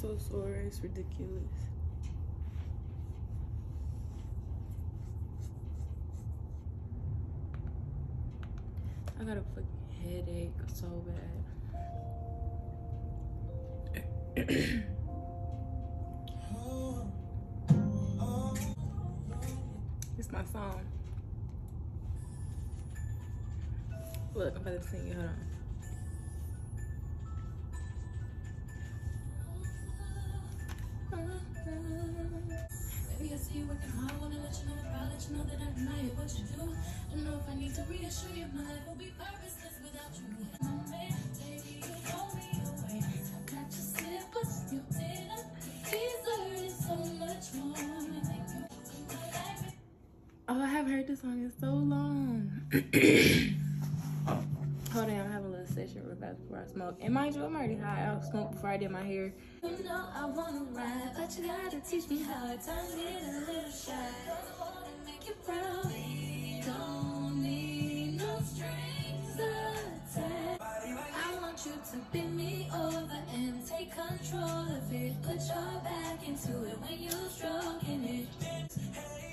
so sore. It's ridiculous. I got a fucking headache so bad. it's my song. Look, I'm about to sing it. Hold on. I see you working hard. Wanna let you know, let you know that I what you do. Don't know if I need to reassure you. My life will be purposeless without you. Oh, I haven't heard this song in so long. session before I smoke. And mind you, I'm already high. I smoked before I did my hair. You know I wanna ride, but you gotta teach me how. Times get a little shy. Don't wanna make you proud. Don't need no strings attached. I want you to bend me over and take control of it. Put your back into it when you're stroking it. Don't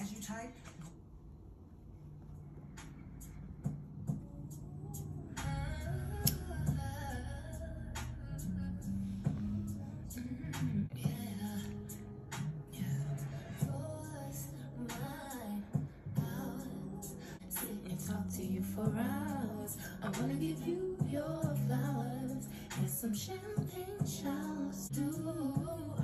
As you type, and talk to you for hours. I wanna give you your flowers and some champagne showers. Do